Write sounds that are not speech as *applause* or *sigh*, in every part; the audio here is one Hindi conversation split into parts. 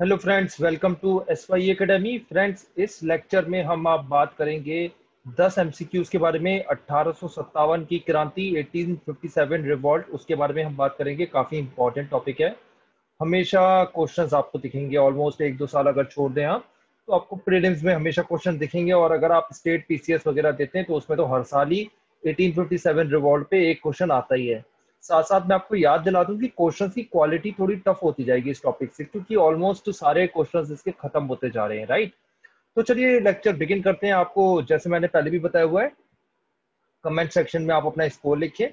Hello friends welcome to S Y academy friends इस लेक्चर में हम आप बात करेंगे 10 एमसीक्यूज के बारे में, अठारह की क्रांति 1857 रिवॉल्ट उसके बारे में हम बात करेंगे। काफ़ी इंपॉर्टेंट टॉपिक है। हमेशा क्वेश्चंस आपको दिखेंगे ऑलमोस्ट एक दो साल अगर छोड़ दें आप तो आपको प्रीलिम्स में हमेशा क्वेश्चन दिखेंगे। और अगर आप स्टेट पीसीएस वगैरह देते हैं तो उसमें तो हर साल ही 1857 रिवॉल्ट पे एक क्वेश्चन आता ही है। साथ साथ मैं आपको याद दिला दूँ कि क्वेश्चन की क्वालिटी थोड़ी टफ होती जाएगी इस टॉपिक से, क्योंकि ऑलमोस्ट सारे क्वेश्चन इसके खत्म होते जा रहे हैं राइट तो चलिए लेक्चर बिगिन करते हैं। आपको जैसे मैंने पहले भी बताया हुआ है कमेंट सेक्शन में आप अपना स्कोर लिखिए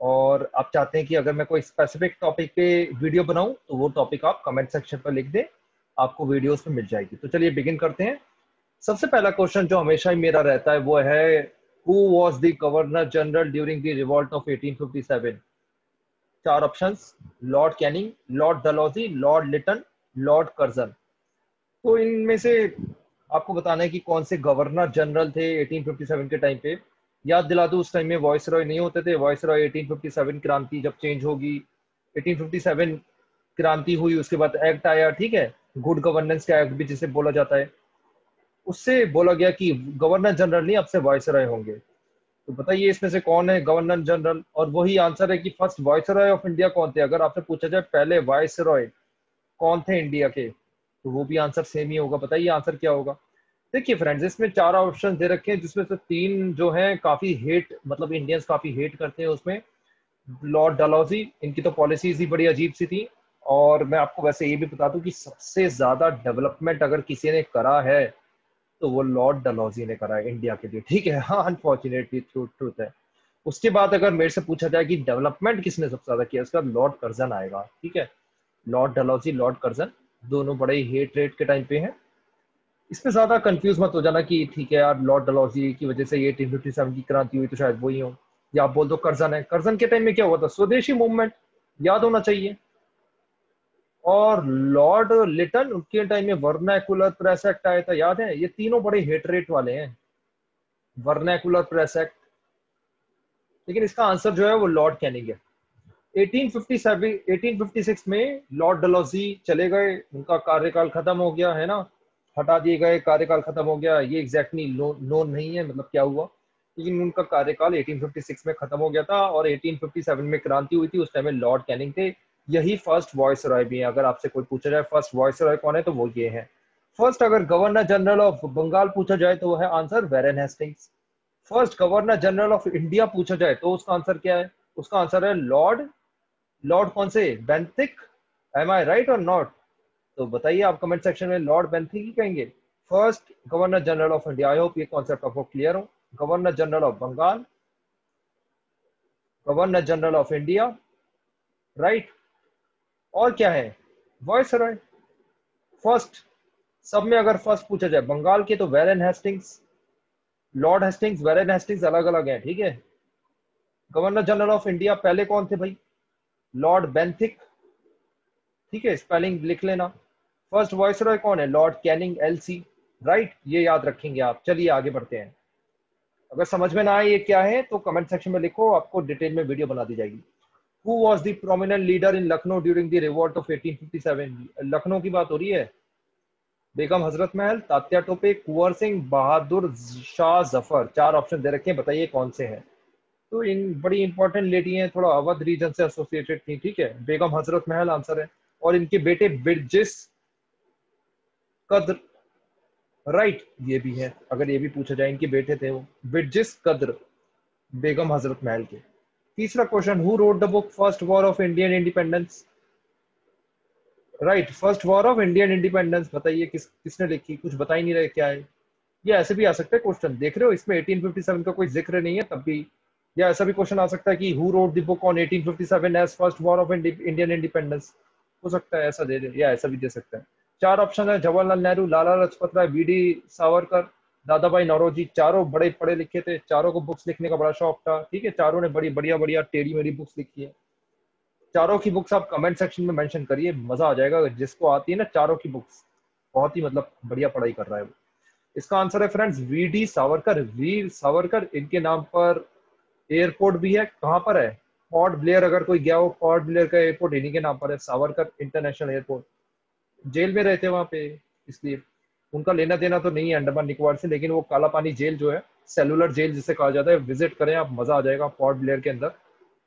और आप चाहते हैं कि अगर मैं कोई स्पेसिफिक टॉपिक पे वीडियो बनाऊँ तो वो टॉपिक आप कमेंट सेक्शन पर लिख दें, आपको वीडियोस में मिल जाएगी। तो चलिए बिगिन करते हैं। सबसे पहला क्वेश्चन जो हमेशा ही मेरा रहता है, वो है who was the governor general during the revolt of 1857 चार options Lord Canning Lord Dalhousie Lord Lytton Lord Curzon तो इनमें से आपको बताना है कि कौन से गवर्नर जनरल थे 1857 के टाइम पे। याद दिला दो, उस टाइम में वॉइस रॉय नहीं होते थे। वॉइस रॉय 1857 क्रांति जब चेंज होगी 1857 क्रांति हुई, उसके बाद एक्ट आया, ठीक है? गुड गवर्नेंस का एक्ट भी जिसे बोला जाता है। उससे बोला गया कि गवर्नर जनरल नहीं, अब से वॉइस रॉय होंगे। तो बताइए इसमें से कौन है गवर्नर जनरल? और वही आंसर है कि first viceroy of India कौन थे? अगर आपसे पूछा जाए, पहले वॉइस रॉय कौन थे इंडिया के? तो वो भी आंसर सेम ही होगा। बताइए आंसर क्या होगा? देखिए फ्रेंड्स इसमें चार ऑप्शन दे रखे हैं, जिसमें से तीन जो है काफ़ी हेट मतलब इंडियंस काफ़ी हेट करते हैं उसमें। लॉर्ड डलौजी इनकी तो पॉलिसीज़ ही बड़ी अजीब सी थी। और मैं आपको वैसे ये भी बता दूँ कि सबसे ज़्यादा डेवलपमेंट अगर किसी ने करा है तो वो लॉर्ड डलौजी ने करा इंडिया के लिए। ठीक है हाँ अनफॉर्चुनेटली ट्रूथ है। उसके बाद अगर मेरे से पूछा जाए कि डेवलपमेंट किसने सबसे ज़्यादा किया, उसका लॉर्ड कर्जन आएगा। ठीक है, लॉर्ड डलौजी लॉर्ड कर्जन, दोनों बड़े हेट रेट के टाइम पे हैं। इसमें ज़्यादा कंफ्यूज मत हो जाना कि ठीक है यार, लॉर्ड डलौजी की वजह से एटीन फिफ्टी सेवन की क्रांति हुई तो शायद वही हो या आप बोल दो कर्जन है। कर्जन के टाइम में क्या हुआ था? स्वदेशी मूवमेंट याद होना चाहिए। और लॉर्ड लिटन उनके टाइम में वर्नैकुलर प्रेस एक्ट आया था, याद है? ये तीनों बड़े हेट रेट वाले हैं, वर्नैकुलर प्रेस एक्ट लेकिन इसका आंसर जो है वो लॉर्ड कैनिंग है 1857 1856 में लॉर्ड डलोजी चले गए, उनका कार्यकाल खत्म हो गया, है ना? हटा दिए गए, कार्यकाल खत्म हो गया, ये एग्जैक्टली नोन नहीं है मतलब क्या हुआ? लेकिन उनका कार्यकाल 1856 में खत्म हो गया था, और 1857 में क्रांति हुई थी, उस टाइम में लॉर्ड कैनिंग थे। यही फ़र्स्ट वॉइस रॉय भी है। अगर आपसे कोई पूछा जाए फ़र्स्ट वॉइस रॉय कौन है तो वो ये है। फ़र्स्ट अगर गवर्नर जनरल ऑफ़ बंगाल पूछा जाए तो वो है answer Warren Hastings first governor general of India पूछा जाए तो उसका आंसर क्या है? उसका आंसर है लॉर्ड लॉर्ड कौन से? बेंथिक एम आई राइट और नॉट तो बताइए आप कमेंट सेक्शन में लॉर्ड बेंथिक ही कहेंगे। First governor general of India I hope ये कॉन्सेप्ट आपको क्लियर हो। Governor general of Bengal governor general of India right और क्या है? वॉइस रॉय फ़र्स्ट सब में अगर फ़र्स्ट पूछा जाए, बंगाल के तो Warren Hastings Lord Hastings Warren Hastings अलग अलग हैं, ठीक है? गवर्नर जनरल ऑफ़ इंडिया पहले कौन थे भाई? लॉर्ड बेंथिक ठीक है? स्पेलिंग लिख लेना। फ़र्स्ट वॉइस रॉय कौन है? लॉर्ड कैनिंग एलसी राइट ये याद रखेंगे आप। चलिए आगे बढ़ते हैं। अगर समझ में ना आए ये क्या है तो कमेंट सेक्शन में लिखो, आपको डिटेल में वीडियो बना दी जाएगी। Who was the prominent leader in Lucknow during the revolt of 1857 Lucknow की बात हो रही है। बेगम हज़रत महल, तात्या टोपे, कुंवर सिंह, बहादुर शाह ज़फ़र। चार ऑप्शन दे रखे हैं, बताइए कौन से हैं। तो इन बड़ी इंपॉर्टेंट लेडी हैं, थोड़ा अवध रीजन से एसोसिएटेड थी, ठीक है? बेगम हज़रत महल आंसर है। और इनके बेटे बिरजिस कद्र। राइट ये भी है। अगर ये भी पूछा जाए, इनके बेटे थे वो। बिरजिस कद्र, बेगम हज़रत महल के। तीसरा question who wrote the book first war of Indian independence right first war of Indian independence बताइए किस, किसने लिखी? कुछ बता ही नहीं रहे क्या है? ये ऐसे भी आ सकता है क्वेश्चन देख रहे हो? इसमें 1857 का कोई ज़िक्र नहीं है तब भी। या ऐसा भी क्वेश्चन आ सकता है कि who wrote the book on 1857 as first war of Indian independence हो सकता है ऐसा दे दे, या ऐसा भी दे सकता है। चार ऑप्शन है, जवाहरलाल नेहरू, लाला लाजपत राय बी डी सावरकर दादा भाई नौरोजी चारों बड़े पढ़े लिखे थे, चारों को बुक्स लिखने का बड़ा शौक था, ठीक है? चारों ने बड़ी, बढ़िया बढ़िया, टेढ़ी मेढ़ी बुक्स लिखी है। चारों की बुक्स आप कमेंट सेक्शन में मेंशन करिए, मज़ा आ जाएगा। जिसको आती है ना चारों की बुक्स बहुत ही मतलब बढ़िया पढ़ाई कर रहा है वो। इसका आंसर है friends V D Savarkar Veer Savarkar, इनके नाम पर एयरपोर्ट भी है। कहाँ पर है? पोर्ट ब्लेयर अगर कोई गया हो पोर्ट ब्लेयर का एयरपोर्ट इन्हीं के नाम पर है, सावरकर इंटरनेशनल एयरपोर्ट जेल में रहते वहाँ पे, इसलिए। उनका लेना देना तो नहीं है अंडमान निकोबार से, लेकिन वो काला पानी जेल जो है, सेलुलर जेल जिसे कहा जाता है, विज़िट करें आप, मज़ा आ जाएगा पोर्ट ब्लेयर के अंदर।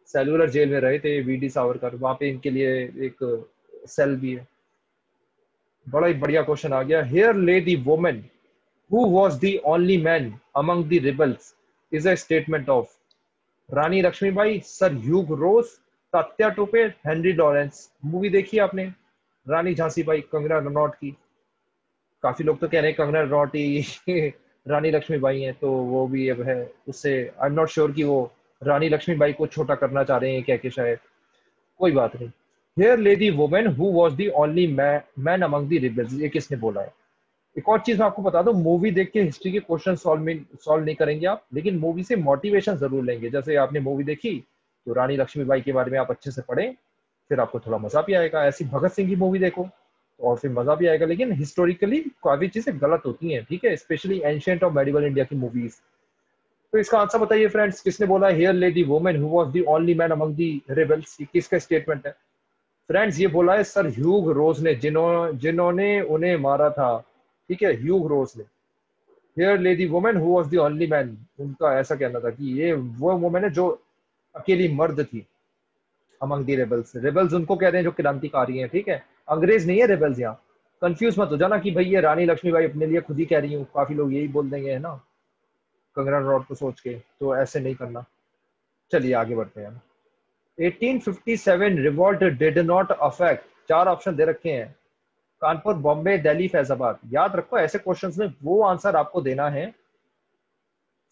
सेलुलर जेल में रहे थे वी डी सावरकर, वहाँ पे इनके लिए एक सेल भी है। बड़ा ही बढ़िया क्वेश्चन आ गया। Here lay the women who was the only man among the rebels is a statement of Rani Lakshmibai, Sir Hugh Rose, Tatya Tope, Henry Lawrence. Movie देखी आपने? रानी झांसी बाई कंगना रनौट की। काफ़ी लोग तो कह रहे हैं कंगना रनौट ही *laughs* रानी लक्ष्मीबाई है तो वो भी अब है, उससे आई एम नॉट श्योर कि वो रानी लक्ष्मीबाई को छोटा करना चाह रहे हैं, क्या कि शायद। कोई बात नहीं। Here lady women who was the only man among the rebels ये किसने बोला है? एक और चीज़ मैं आपको बता दूँ मूवी देख के हिस्ट्री के क्वेश्चन सॉल्व सॉल्व नहीं करेंगे आप, लेकिन मूवी से मोटिवेशन ज़रूर लेंगे। जैसे आपने मूवी देखी तो रानी लक्ष्मीबाई के बारे में आप अच्छे से पढ़े, फिर आपको थोड़ा मज़ा भी आएगा। ऐसी भगत सिंह की मूवी देखो। और फिर मज़ा भी आएगा। लेकिन हिस्टोरिकली काफ़ी चीज़ें गलत होती हैं, ठीक है? स्पेशली एंशियंट और मेडिवल इंडिया की मूवीज़ तो इसका आंसर बताइए फ्रेंड्स किसने बोला here lady women who was the only man among the rebels किसका स्टेटमेंट है? फ्रेंड्स ये बोला है सर ह्यूग रोज ने जिन्हों जिन्होंने उन्हें मारा था, ठीक है? ह्यूग रोज ने। Here lady women who was the only man उनका ऐसा कहना था कि ये वो वुमेन है जो अकेली मर्द थी। अमंग दी रेबल्स रेबल्स उनको कहते हैं जो क्रांतिकारी हैं, ठीक है? अंग्रेज़ नहीं है रेबल्स यहाँ। कंफ्यूज मत हो जाना कि भाई ये रानी लक्ष्मीबाई अपने लिए खुद ही कह रही हूँ, काफ़ी लोग यही बोल देंगे है ना? कंगना रॉड को सोच के तो ऐसे नहीं करना। चलिए आगे बढ़ते हैं। 1857 रिवॉल्ट डिड नॉट अफेक्ट। चार ऑप्शन दे रखे हैं। कानपुर, बॉम्बे, दिल्ली, फैजाबाद। याद रखो, ऐसे क्वेश्चंस में वो आंसर आपको देना है।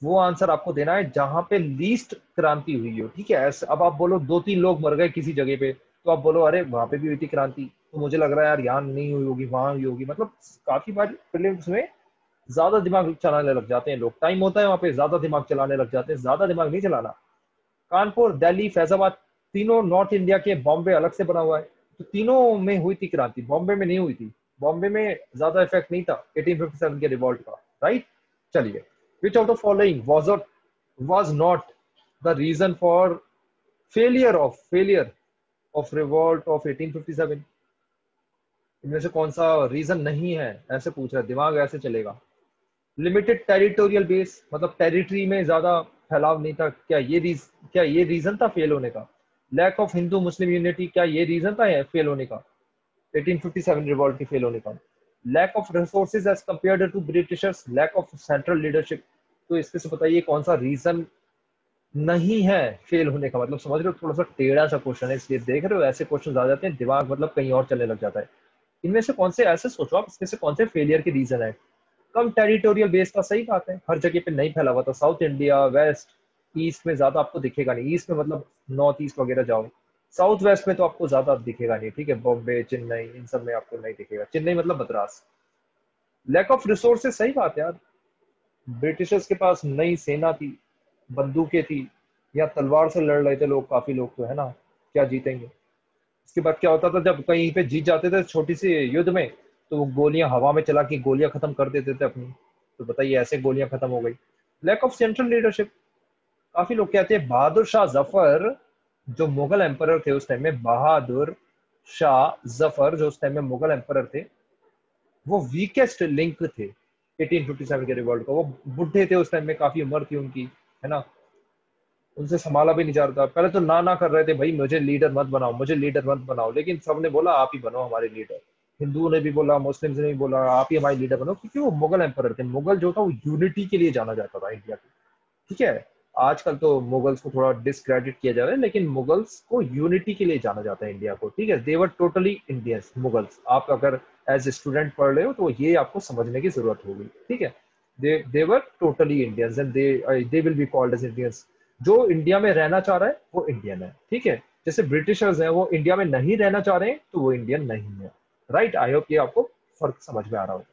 वो आंसर आपको देना है जहाँ पे लीस्ट क्रांति हुई हो, ठीक है? अब आप बोलो दो तीन लोग मर गए किसी जगह पे तो आप बोलो, अरे, वहाँ पे भी हुई थी क्रांति। तो मुझे लग रहा है यार, यहाँ नहीं हुई होगी, वहाँ हुई होगी। मतलब काफ़ी बार प्रीलिम्स में ज़्यादा दिमाग चलाने लग जाते हैं लोग। टाइम होता है वहाँ पे ज़्यादा दिमाग चलाने लग जाते हैं, ज़्यादा दिमाग नहीं चलाना। कानपुर, दिल्ली, फैजाबाद, तीनों नॉर्थ इंडिया के बॉम्बे अलग से बना हुआ है। तो तीनों में हुई थी क्रांति। बॉम्बे में नहीं हुई थी। बॉम्बे में ज़्यादा इफ़ेक्ट नहीं था 1857 के रिवॉल्ट का राइट चलिए। Which of the following was not was not the reason for failure of failure of revolt of 1857 इनमें से कौन सा रीजन नहीं है? ऐसे पूछ रहा है। दिमाग ऐसे चलेगा। लिमिटेड टेरिटोरियल बेस मतलब टेरिटरी में ज़्यादा फैलाव नहीं था। क्या ये रीज क्या ये रीजन था फेल होने का? Lack of Hindu Muslim unity क्या ये रीजन था फेल होने का? 1857 रिवॉल्ट की फेल होने का। Lack of resources as compared to Britishers lack of central leadership तो इसमें से बताइए कौन सा रीजन नहीं है फेल होने का? मतलब समझ रहे हो थोड़ा सा टेढ़ा सा क्वेश्चन है, इसलिए देख रहे हो, ऐसे क्वेश्चन आ जाते हैं, दिमाग मतलब कहीं और चलने लग जाता है। इनमें से कौन से, ऐसे सोचो आप, इसमें से कौन से फेलियर के रीजन है? कम टेरिटोरियल बेस का सही बात है, हर जगह पे नहीं फैला हुआ था साउथ इंडिया वेस्ट ईस्ट में ज़्यादा आपको दिखेगा नहीं ईस्ट में मतलब नॉर्थ ईस्ट वगैरह जाओ। साउथ वेस्ट में तो आपको ज़्यादा दिखेगा नहीं, ठीक है? बॉम्बे, चेन्नई, इन सब में आपको नहीं दिखेगा। चेन्नई मतलब मद्रास। लैक ऑफ़ रिसोर्सेज सही बात है यार। ब्रिटिशर्स के पास नई सेना थी, बंदूकें थी, या तलवार से लड़ रहे थे लोग, काफ़ी लोग तो है ना? क्या जीतेंगे? इसके बाद क्या होता था, जब कहीं पे जीत जाते थे छोटी सी युद्ध में तो वो गोलियाँ हवा में चला के गोलियाँ खत्म कर देते थे अपनी। तो बताइए, ऐसे गोलियाँ खत्म हो गई। लैक ऑफ़ सेंट्रल लीडरशिप काफ़ी लोग कहते हैं, बहादुर शाह ज़फ़र जो मुगल एम्पर थे उस टाइम में, बहादुर शाह ज़फ़र जो उस टाइम में मुगल एम्पर थे, वो वीकेस्ट लिंक थे 1857 के रिवॉल्ट का। वो बुढ़े थे उस टाइम में, काफ़ी उम्र थी उनकी, है ना? उनसे संभाला भी नहीं जा रहा था। पहले तो ना ना कर रहे थे, भाई, मुझे लीडर मत बनाओ, मुझे लीडर मत बनाओ। लेकिन सबने बोला, आप ही बनो हमारे लीडर हिंदुओं ने भी बोला मुस्लिम ने भी बोला, आप ही हमारे लीडर बनो। क्योंकि वो मुगल एम्पर थे। मुगल जो था, वो यूनिटी के लिए जाना जाता था इंडिया के। ठीक है? आजकल तो मुगल्स को थोड़ा डिसक्रेडिट किया जा रहा है, लेकिन मुगल्स को यूनिटी के लिए जाना जाता है इंडिया को, ठीक है? They were totally Indians Mughals. आप अगर एज स्टूडेंट पढ़ रहे हो तो ये आपको समझने की ज़रूरत होगी, ठीक है? They were totally Indians and they will be called as Indians जो इंडिया में रहना चाह रहा है, वो इंडियन है, ठीक है? जैसे ब्रिटिशर्स हैं, वो इंडिया में नहीं रहना चाह रहे हैं तो वो इंडियन नहीं है। राइट आई होप ये आपको फ़र्क समझ में आ रहा हो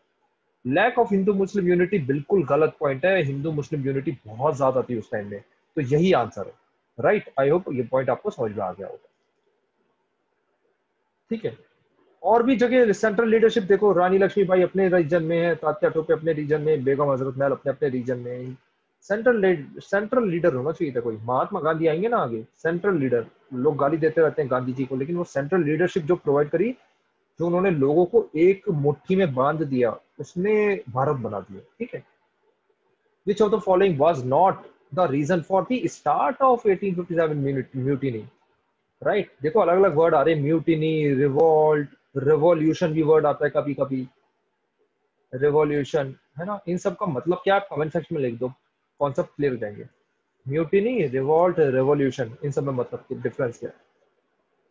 lack of Hindu Muslim unity बिल्कुल गलत पॉइंट है। हिंदू मुस्लिम यूनिटी बहुत ज़्यादा थी उस टाइम में। तो यही आंसर है। राइट आई होप ये पॉइंट आपको समझ में आ गया होगा। ठीक है? और भी जगह सेंट्रल लीडरशिप देखो, रानी लक्ष्मीबाई अपने रीजन में है, तात्या टोपे अपने रीजन में, बेगम हज़रत महल अपने अपने रीजन में सेंट्रल सेंट्रल लीडर होना चाहिए था कोई। महात्मा गांधी आएँगे ना आगे। सेंट्रल लीडर लोग गाली देते रहते हैं गांधी जी को, लेकिन वो सेंट्रल लीडरशिप जो प्रोवाइड करी जो उन्होंने लोगों को एक मुट्ठी में बाँध दिया, उसने भारत बना दिया, ठीक है? Which of the following was not the reason for the start of 1857 mutiny right देखो अलग अलग वर्ड आ रहे म्यूटिनी रिवॉल्ट रिवॉल्यूशन भी वर्ड आता है कभी कभी रिवॉल्यूशन है ना? इन सब का मतलब क्या आप कमेंट सेक्शन में लिख दो कॉन्सेप्ट क्लियर हो जाएँगे। म्यूटिनी रिवॉल्ट रेवोल्यूशन इन सब में मतलब डिफरेंस क्या है?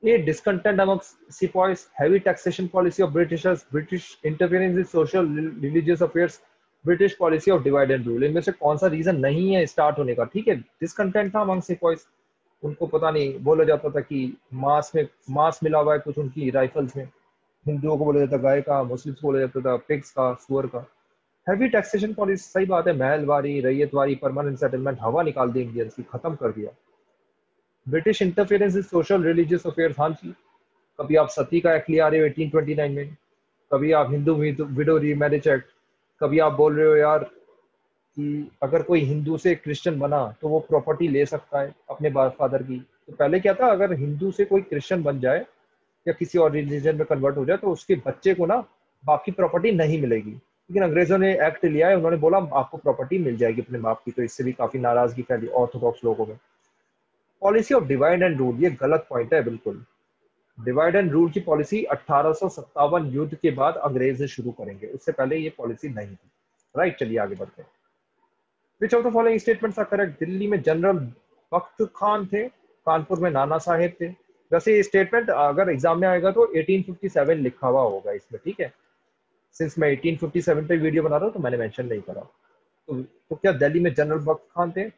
ये discontent among sepoys heavy taxation policy of Britishers British interference in social religious affairs British policy of divide and rule इनमें से कौन सा रीजन नहीं है स्टार्ट होने का? ठीक है डिसकंटेंट था अमंग सिपॉइस उनको पता नहीं, बोला जाता था कि मास में मास मिला हुआ है कुछ उनकी राइफल्स में। हिंदुओं को बोला जाता गाय का, मुस्लिम्स को बोला जाता था पिग्स का, सुअर का। हैवी टैक्सेशन पॉलिसी सही बात है महलवारी रैयतवारी परमानेंट सेटलमेंट हवा निकाल दी इंडियंस की, खत्म कर दिया। British interference in social religious affair हाँ जी। कभी आप सती का एक्ट ले आ रहे हो 1829 में। कभी आप हिंदू विडो रीमैरिज एक्ट कभी आप बोल रहे हो यार कि अगर कोई हिंदू से क्रिश्चियन बना तो वो प्रॉपर्टी ले सकता है अपने फादर की। तो पहले क्या था, अगर हिंदू से कोई क्रिश्चियन बन जाए या किसी और रिलीजन में कन्वर्ट हो जाए तो उसके बच्चे को ना बाकी प्रॉपर्टी नहीं मिलेगी। लेकिन अंग्रेज़ों ने एक्ट लिया है, उन्होंने बोला, आपको प्रॉपर्टी मिल जाएगी अपने बाप की। तो इससे भी काफ़ी नाराज़गी फैली ऑर्थोडॉक्स लोगों में। Policy of divide and rule ये गलत पॉइंट है बिल्कुल। डिवाइड एंड रूल की पॉलिसी अठारह युद्ध के बाद अंग्रेज़ शुरू करेंगे। उससे पहले ये पॉलिसी नहीं थी। राइट चलिए आगे बढ़ते हैं। Which of the following statements are correct Delhi में जनरल बख्त खान थे कानपुर में नाना साहेब थे। वैसे ये स्टेटमेंट अगर एग्ज़ाम में आएगा तो 1857 लिखा हुआ होगा इसमें ठीक है? सिंस मैं 1857 पे वीडियो बना रहा हूँ तो मैंने मेंशन नहीं करा। तो, तो क्या दिल्ली में जनरल बख्त खान थे?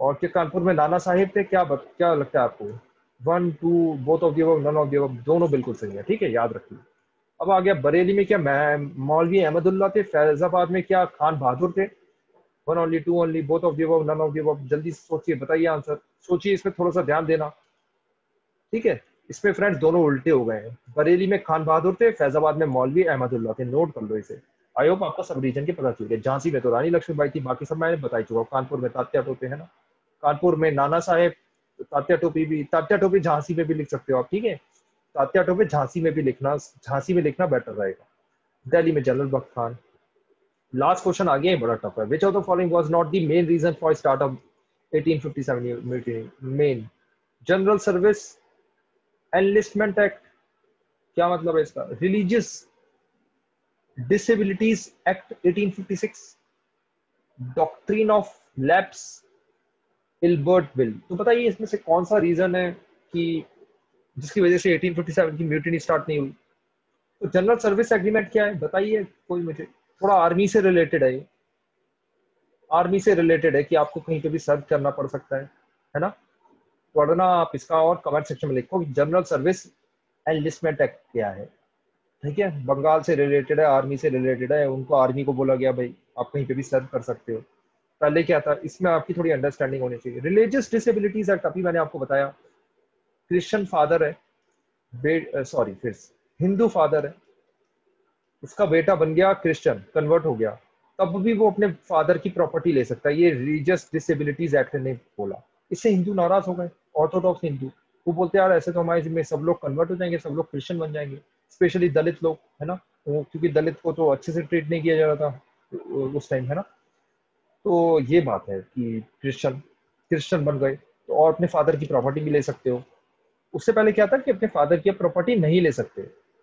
और क्या कानपुर में नाना साहिब थे क्या बत, क्या लगता है आपको? One two both of them none of them दोनों बिल्कुल सही है ठीक है याद रखिए। अब आ गया बरेली में क्या मौलवी अहमदुल्ला थे फैजाबाद में क्या खान बहादुर थे? One only two only both of them none of them जल्दी सोचिए बताइए आंसर सोचिए इसमें थोड़ा सा ध्यान देना। ठीक है इसमें फ्रेंड्स दोनों उल्टे हो गए हैं। बरेली में खान बहादुर थे फैजाबाद में मौलवी अहमदुल्ला थे नोट कर लो इसे। आई होप आपको सब रीजन के पता चल गया। झांसी में तो रानी लक्ष्मीबाई थी बाकी सब मैंने बता चुका कानपुर में तात्या टोपे है ना? कानपुर में नाना साहेब, तात्या टोपी भी, तात्या टोपी झांसी में भी लिख सकते हो आप, ठीक है? तात्या टोपी झांसी में भी लिखना, झांसी में लिखना बेटर रहेगा। दिल्ली में general Bakht Khan. Last question आ गया है, बड़ा टफ है। Which of the following was not the main reason for start of 1857 main general service enlistment act क्या मतलब है इसका? Religious disabilities act 1856 doctrine of lapse Ilbert bill तो बताइए इसमें से कौन सा रीजन है कि जिसकी वजह से 1857 की म्यूटिनी स्टार्ट नहीं हुई? तो जनरल सर्विस एग्रीमेंट क्या है? बताइए कोई मुझे। थोड़ा आर्मी से रिलेटेड है आर्मी से रिलेटेड है कि आपको कहीं पे भी सर्व करना पड़ सकता है है ना? पढ़ना आप इसका और कमेंट सेक्शन में लिखो जनरल सर्विस एनलिस्टमेंट एक्ट क्या है। ठीक है? बंगाल से रिलेटेड है आर्मी से रिलेटेड है, उनको आर्मी को बोला गया, भाई, आप कहीं पे भी सर्व कर सकते हो। पहले क्या था? इसमें आपकी थोड़ी अंडरस्टैंडिंग होनी चाहिए। रिलीजियस डिसेबिलिटीज एक्ट अभी मैंने आपको बताया क्रिश्चियन फादर है सॉरी फिर हिंदू फादर है, उसका बेटा बन गया क्रिश्चियन कन्वर्ट हो गया। तब भी वो अपने फादर की प्रॉपर्टी ले सकता है। ये रिलीजियस डिसेबिलिटीज एक्ट ने बोला। इससे हिंदू नाराज़ हो गए ऑर्थोडॉक्स हिंदू। वो बोलते यार, ऐसे तो हमारे में सब लोग कन्वर्ट हो जाएँगे, सब लोग क्रिश्चियन बन जाएँगे। स्पेशली दलित लोग, है ना? क्योंकि दलित को तो अच्छे से ट्रीट नहीं किया जा रहा था उस टाइम है ना? तो ये बात है कि क्रिश्चियन क्रिश्चियन बन गए तो और अपने फादर की प्रॉपर्टी भी ले सकते हो। उससे पहले क्या था कि अपने फादर की प्रॉपर्टी नहीं ले सकते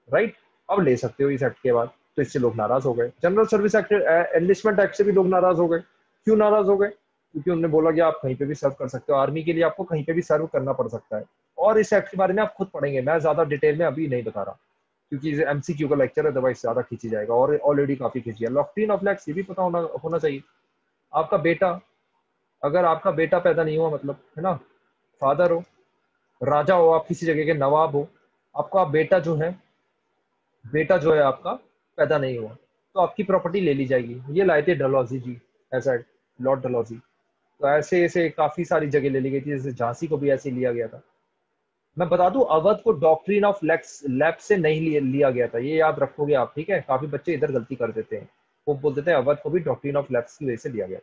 राइट अब ले सकते हो इस एक्ट के बाद तो इससे लोग नाराज़ हो गए। General service act enlistment act से भी लोग नाराज़ हो गए। क्यों नाराज़ हो गए? क्योंकि उन्होंने बोला कि आप कहीं पे भी सर्व कर सकते हो। आर्मी के लिए आपको कहीं पे भी सर्व करना पड़ सकता है। और इस एक्ट के बारे में आप खुद पढ़ेंगे। मैं ज़्यादा डिटेल में अभी नहीं बता रहा, क्योंकि एमसीक्यू का लेक्चर है दवाई ज़्यादा खींची जाएगा। और ऑलरेडी काफ़ी खींची है। लॉक्ट्रीन ऑफ़ लैक्स ये भी पता होना होना चाहिए। आपका बेटा, अगर आपका बेटा पैदा नहीं हुआ मतलब है ना? फादर हो, राजा हो, आप किसी जगह के नवाब हो, आपका बेटा जो है, बेटा जो है आपका पैदा नहीं हुआ तो आपकी प्रॉपर्टी ले ली जाएगी। ये लाए थे डलौजी जी ऐसा लॉर्ड डलौजी तो ऐसे ऐसे काफ़ी सारी जगह ले ली गई थी, जैसे झांसी को भी ऐसे लिया गया था। मैं बता दूँ, अवध को डॉक्ट्रीन ऑफ़ लैब से नहीं लिया गया था। ये याद रखोगे आप, ठीक है? काफ़ी बच्चे इधर गलती कर देते हैं। वो बोल देते हैं अवध को भी डॉक्ट्रिन ऑफ़ लैब्स की वजह से लिया गया।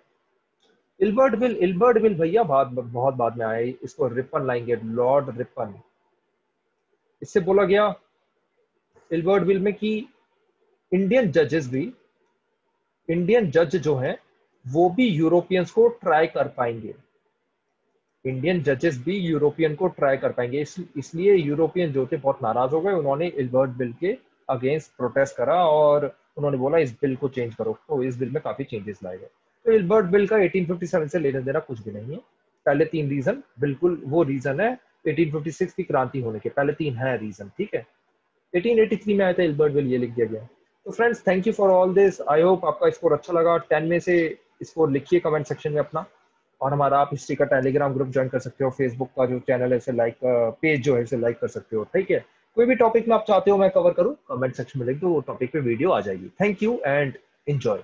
इल्बर्ट बिल इल्बर्ट बिल भैया बहुत बहुत बाद में आया इसको रिपन लाएँगे लॉर्ड रिपन। इससे बोला गया इल्बर्ट बिल में कि इंडियन जजेस भी इंडियन जज जो हैं वो भी यूरोपियंस को ट्राई कर पाएँगे। इंडियन जजेस भी यूरोपियन को ट्राई कर पाएँगे। इस, इसलिए यूरोपियन जो थे बहुत नाराज़ हो गए। उन्होंने इल्बर्ट बिल के अगेंस्ट प्रोटेस्ट करा और उन्होंने बोला, इस बिल को चेंज करो। तो इस बिल में काफ़ी चेंजेस लाए गए। तो इल्बर्ट बिल का 1857 से लेने देना कुछ भी नहीं है। पहले तीन रीजन बिल्कुल वो रीजन है 1856 की क्रांति होने के पहले तीन है रीजन ठीक है? 1883 में आया था इल्बर्ट बिल, ये लिख दिया गया। तो friends thank you for all this I hope आपका स्कोर अच्छा लगा। टेन में से स्कोर लिखिए कमेंट सेक्शन में अपना। और हमारा आप हिस्ट्री का टेलीग्राम ग्रुप ज्वाइन कर सकते हो। फेसबुक का जो चैनल है लाइक पेज जो है लाइक कर सकते हो, ठीक है? कोई भी टॉपिक में आप चाहते हो मैं कवर करूँ कमेंट सेक्शन में लिख दो, वो टॉपिक पे वीडियो आ जाएगी। Thank you and enjoy